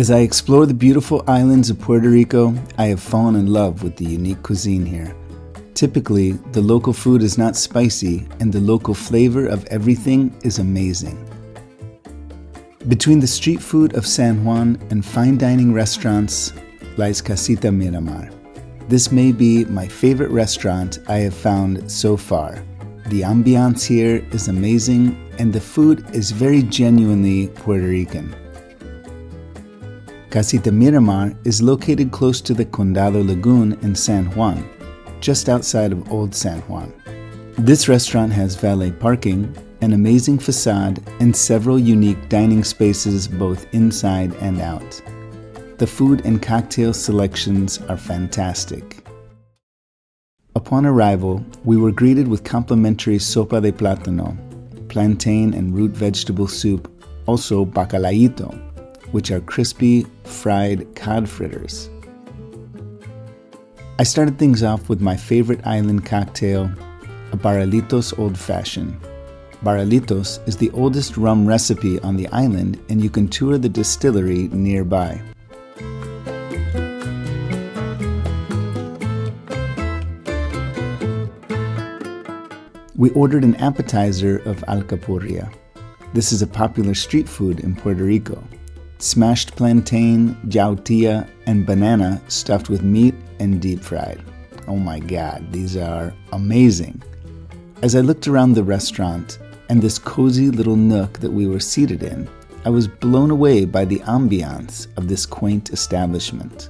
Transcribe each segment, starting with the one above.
As I explore the beautiful islands of Puerto Rico, I have fallen in love with the unique cuisine here. Typically, the local food is not spicy, and the local flavor of everything is amazing. Between the street food of San Juan and fine dining restaurants lies Casita Miramar. This may be my favorite restaurant I have found so far. The ambiance here is amazing, and the food is very genuinely Puerto Rican. Casita Miramar is located close to the Condado Lagoon in San Juan, just outside of Old San Juan. This restaurant has valet parking, an amazing facade, and several unique dining spaces both inside and out. The food and cocktail selections are fantastic. Upon arrival, we were greeted with complimentary sopa de plátano, plantain and root vegetable soup, also bacalaíto, which are crispy, fried cod fritters. I started things off with my favorite island cocktail, a Barrilitos Old Fashioned. Barrilitos is the oldest rum recipe on the island, and you can tour the distillery nearby. We ordered an appetizer of alcapurria. This is a popular street food in Puerto Rico smashed plantain, jautilla, and banana stuffed with meat and deep fried. Oh my god, these are amazing. As I looked around the restaurant and this cozy little nook that we were seated in, I was blown away by the ambiance of this quaint establishment.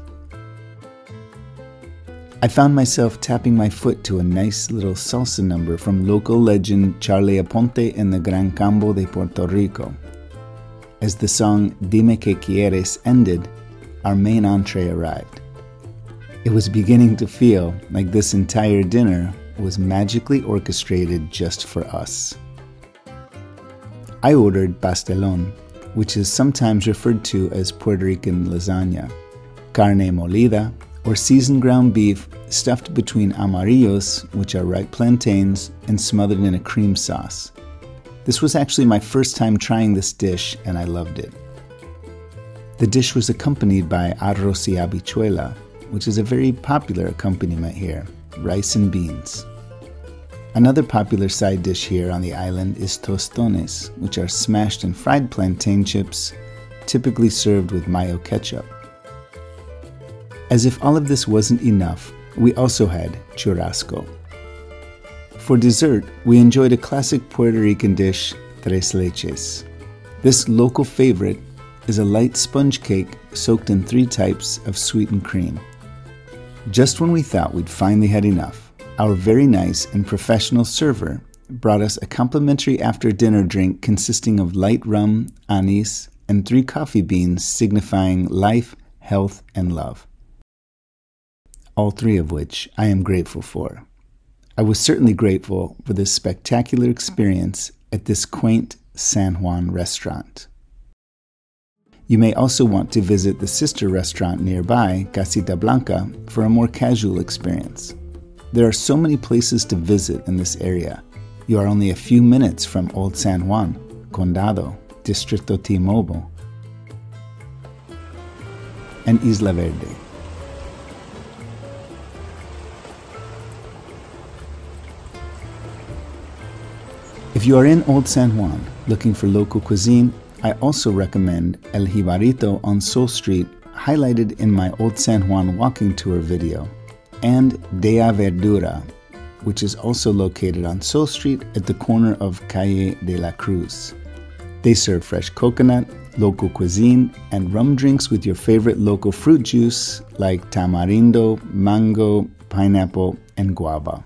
I found myself tapping my foot to a nice little salsa number from local legend Charlie Aponte in the Gran Combo de Puerto Rico. As the song Dime que quieres ended, our main entree arrived. It was beginning to feel like this entire dinner was magically orchestrated just for us. I ordered pastelon, which is sometimes referred to as Puerto Rican lasagna, carne molida, or seasoned ground beef stuffed between amarillos, which are ripe plantains, and smothered in a cream sauce. This was actually my first time trying this dish, and I loved it. The dish was accompanied by arroz y habichuela, which is a very popular accompaniment here rice and beans. Another popular side dish here on the island is tostones, which are smashed and fried plantain chips, typically served with mayo ketchup. As if all of this wasn't enough, we also had churrasco. For dessert, we enjoyed a classic Puerto Rican dish, tres leches. This local favorite is a light sponge cake soaked in three types of sweetened cream. Just when we thought we'd finally had enough, our very nice and professional server brought us a complimentary after dinner drink consisting of light rum, anise, and three coffee beans signifying life, health, and love. All three of which I am grateful for. I was certainly grateful for this spectacular experience at this quaint San Juan restaurant. You may also want to visit the sister restaurant nearby, Casita Blanca, for a more casual experience. There are so many places to visit in this area. You are only a few minutes from Old San Juan, Condado, Distrito T-Mobile, and Isla Verde. If you are in Old San Juan looking for local cuisine, I also recommend El Jibarito on Sol Street, highlighted in my Old San Juan walking tour video, and Deaverdura, which is also located on Sol Street at the corner of Calle de la Cruz. They serve fresh coconut, local cuisine, and rum drinks with your favorite local fruit juice like tamarindo, mango, pineapple, and guava.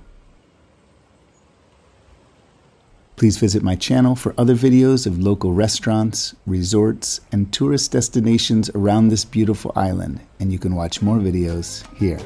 Please visit my channel for other videos of local restaurants, resorts, and tourist destinations around this beautiful island, and you can watch more videos here.